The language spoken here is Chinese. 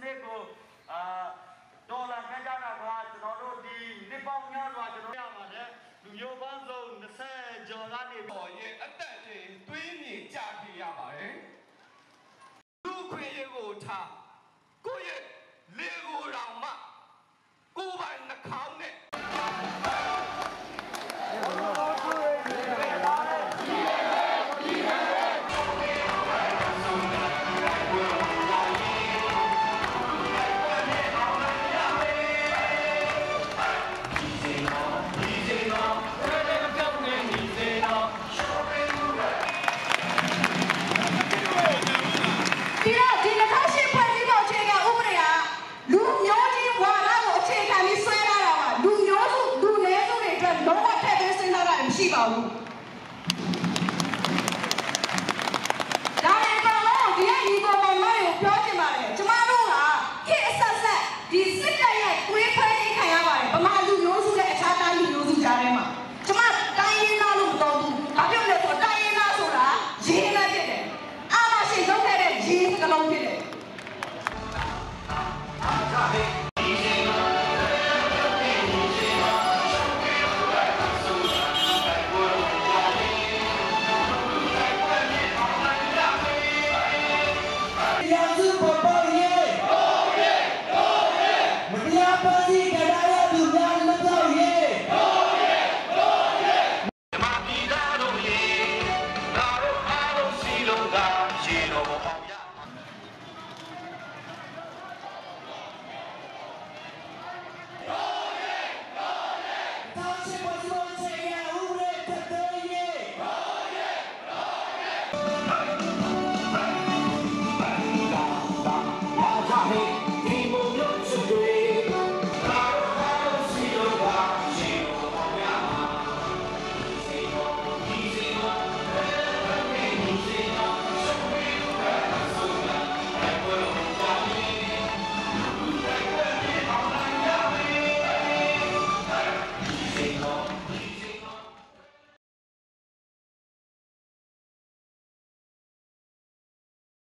那个啊。七百